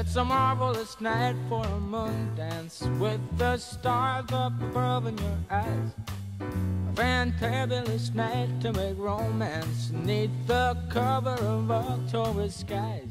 It's a marvelous night for a moon dance with the stars up above in your eyes. A fantabulous night to make romance neath the cover of October skies.